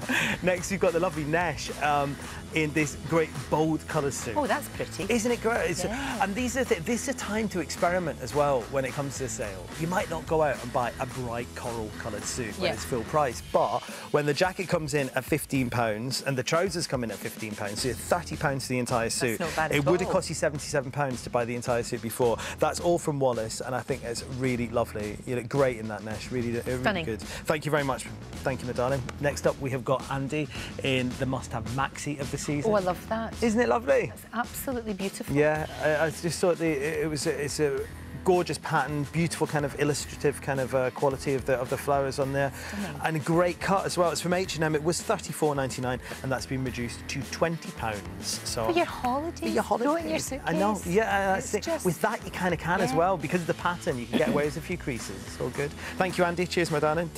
Next, you've got the lovely Nash um, in this great bold colour suit. Oh, that's pretty. Isn't it great? Yeah. And these are th this is a time to experiment as well when it comes to the sale. You might not go out and buy a bright coral coloured suit when Yeah. it's full price, but when the jacket comes in at £15 and the trousers come in at £15, so you're £30 for the entire suit. not bad it would have cost you £77 to buy the entire suit before. That's all from Wallis, and I think it's really lovely. You look great in that Nash. really, really Stunning. good. Thank you very much. Thank you, my darling. Next up, we have got Andy in the must-have maxi of the season. Oh, I love that. Isn't it lovely? It's absolutely beautiful. Yeah, I, I just thought the, it was a, it's a gorgeous pattern, beautiful kind of illustrative kind of uh, quality of the of the flowers on there, and a great cut as well. It's from H and M. It was thirty four ninety nine, and that's been reduced to twenty pounds. So For your holidays. for your in your holidays. suitcase. I know. Yeah, just- with that you kind of can as well because of the pattern. You can get away with a few creases. It's all good. Thank you, Andy. Cheers, my darling.